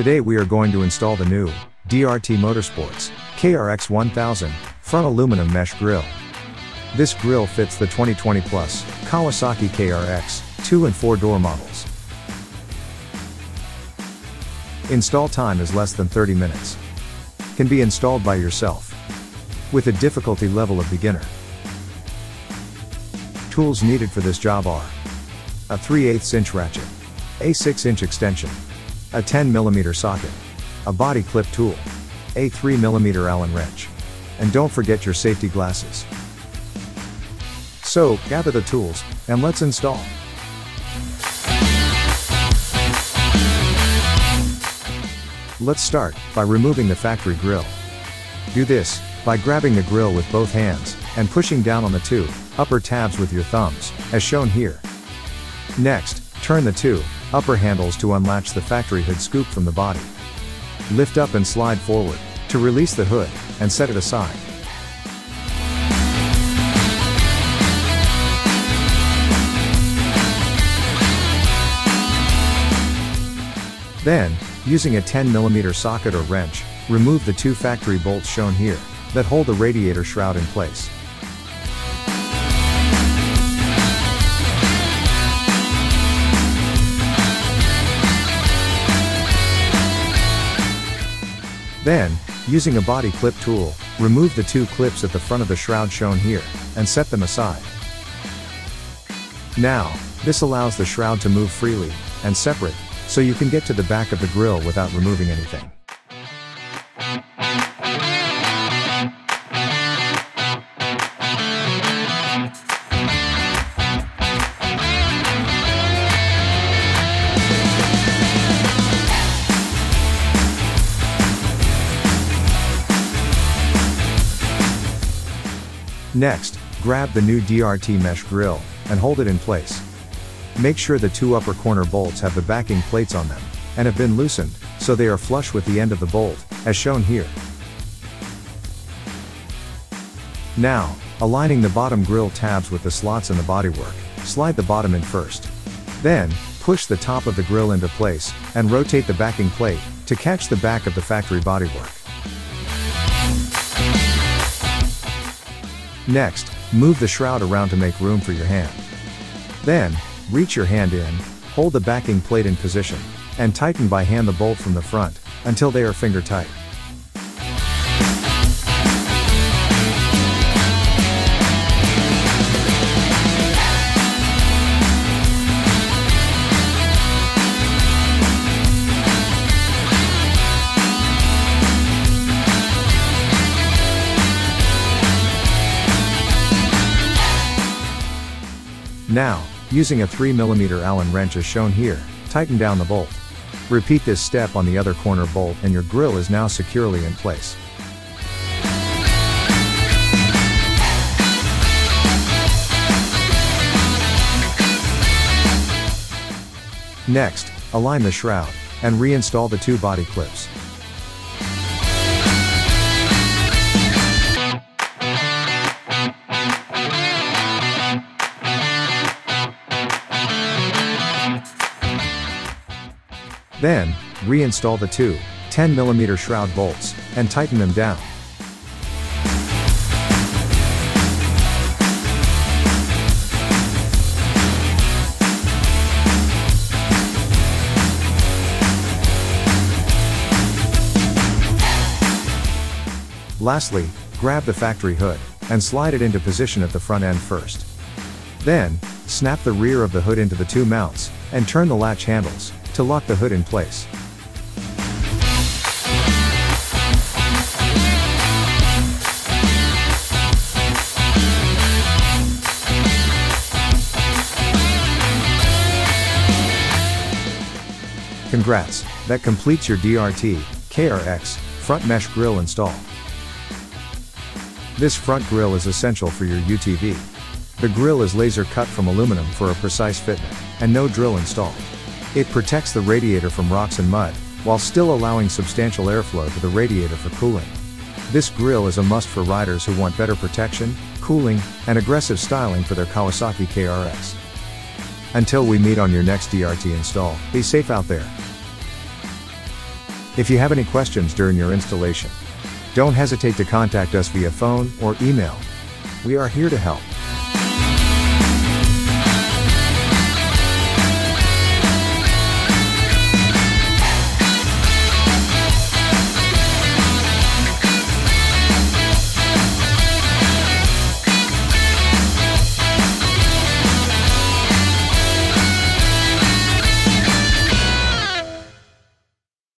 Today we are going to install the new DRT Motorsports KRX 1000 front aluminum mesh grille. This grille fits the 2020 Plus Kawasaki KRX 2 and 4 door models. Install time is less than 30 minutes. Can be installed by yourself. With a difficulty level of beginner. Tools needed for this job are a 3 8 inch ratchet, a 6 inch extension, a 10 mm socket, a body clip tool, a 3 mm Allen wrench, and don't forget your safety glasses. So, gather the tools, and let's install. Let's start by removing the factory grill. Do this by grabbing the grill with both hands and pushing down on the two upper tabs with your thumbs, as shown here. Next, turn the two upper handles to unlatch the factory hood scoop from the body. Lift up and slide forward to release the hood and set it aside. Then, using a 10mm socket or wrench, remove the two factory bolts shown here that hold the radiator shroud in place. Then, using a body clip tool, remove the two clips at the front of the shroud shown here, and set them aside. Now, this allows the shroud to move freely, and separate, so you can get to the back of the grill without removing anything. Next, grab the new DRT mesh grill, and hold it in place. Make sure the two upper corner bolts have the backing plates on them, and have been loosened, so they are flush with the end of the bolt, as shown here. Now, aligning the bottom grill tabs with the slots in the bodywork, slide the bottom in first. Then, push the top of the grill into place, and rotate the backing plate, to catch the back of the factory bodywork. Next, move the shroud around to make room for your hand. Then, reach your hand in, hold the backing plate in position, and tighten by hand the bolt from the front, until they are finger tight. Now, using a 3mm Allen wrench as shown here, tighten down the bolt. Repeat this step on the other corner bolt and your grill is now securely in place. Next, align the shroud, and reinstall the two body clips. Then, reinstall the two 10mm shroud bolts, and tighten them down. Lastly, grab the factory hood, and slide it into position at the front end first. Then, snap the rear of the hood into the two mounts, and turn the latch handles, to lock the hood in place. Congrats, that completes your DRT, KRX, front mesh grille install. This front grille is essential for your UTV. The grille is laser cut from aluminum for a precise fitment, and no drill installed. It protects the radiator from rocks and mud, while still allowing substantial airflow to the radiator for cooling. This grille is a must for riders who want better protection, cooling, and aggressive styling for their Kawasaki KRX. Until we meet on your next DRT install, be safe out there. If you have any questions during your installation, don't hesitate to contact us via phone or email. We are here to help.